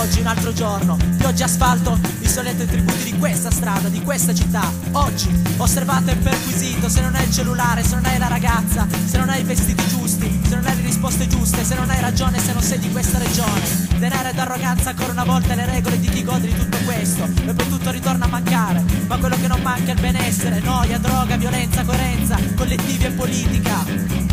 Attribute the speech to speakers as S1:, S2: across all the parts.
S1: Oggi un altro giorno, pioggia asfalto, i soliti tributi di questa strada, di questa città. Oggi osservato e perquisito, se non hai il cellulare, se non hai la ragazza, se non hai i vestiti giusti, se non hai le risposte giuste, se non hai ragione, se non sei di questa regione. Denaro ed arroganza ancora una volta le regole di chi gode di tutto questo. E poi tutto ritorna a mancare, ma quello che non manca è il benessere, noia, droga, violenza, coerenza, collettivi e politica.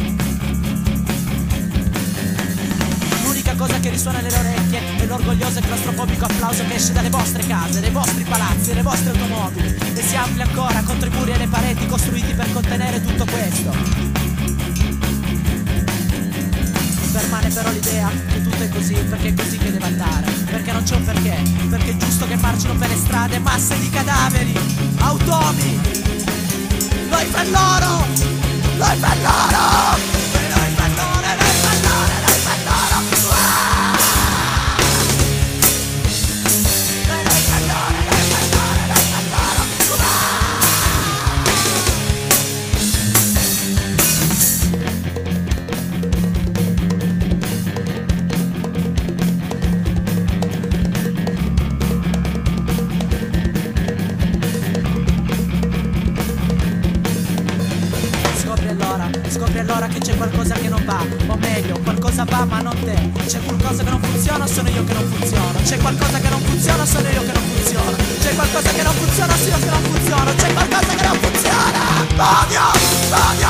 S1: L'unica cosa che risuona nelle orecchie. È l'orgoglioso e claustrofobico applauso che esce dalle vostre case, dai vostri palazzi, dalle vostre automobili. E si amplia ancora contro i muri e le pareti costruiti per contenere tutto questo. Permane però l'idea che tutto è così perché è così che deve andare, perché non c'è un perché, perché è giusto che marcino per le strade masse di cadaveri, automi, noi per loro, noi per loro, Allora, scopri allora che c'è qualcosa che non va, o meglio, qualcosa va ma non te. C'è qualcosa che non funziona, sono io che non funziono. C'è qualcosa che non funziona, sono io che non funziono. C'è qualcosa che non funziona, sono io che non funziono. C'è qualcosa che non funziona. Odio, odio,